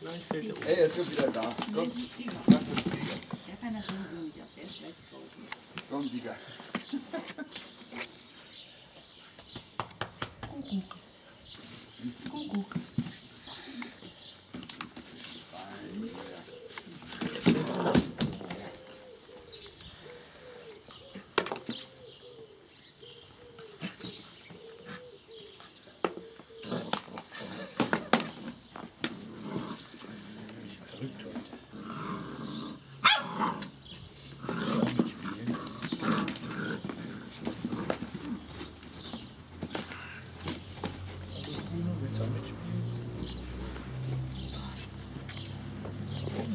Vielleicht fällt er um. Ey, ist schon wieder da. Nee, Komm, ist das Flieger. Der kann das sowieso nicht ab, der ist gleich draußen. Komm, Digga. Verrückt heute. Mitspielen. Also Bruno, willst du mitspielen?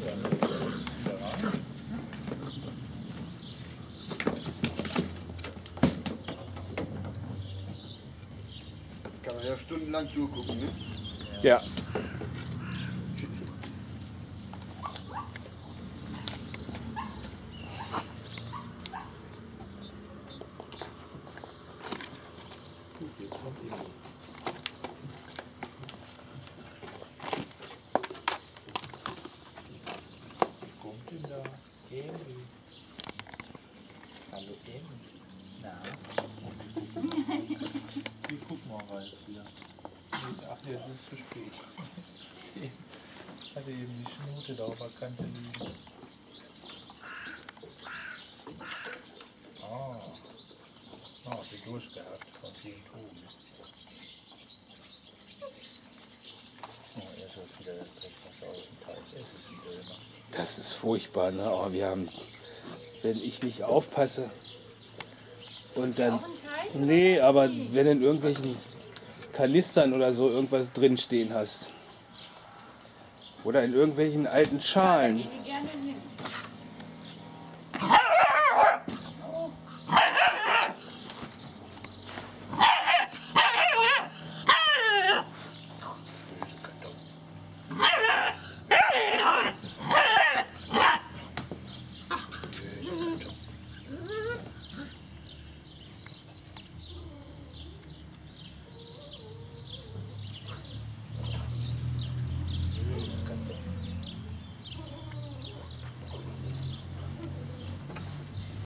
Ja, wieder. Kann man ja stundenlang zugucken, ne? Ja. Wie kommt denn da? Emil. Hallo Emil. Na? Ah, sie durchgehabt von vielen Toben. Oh, er schaut wieder das Dreckswasser aus dem Teich. Es ist ein Döner. Das ist furchtbar, ne? Oh, wir haben, wenn ich nicht aufpasse und dann, nee, aber wenn in irgendwelchen Kanistern oder so irgendwas drinstehen hast oder in irgendwelchen alten Schalen, hin.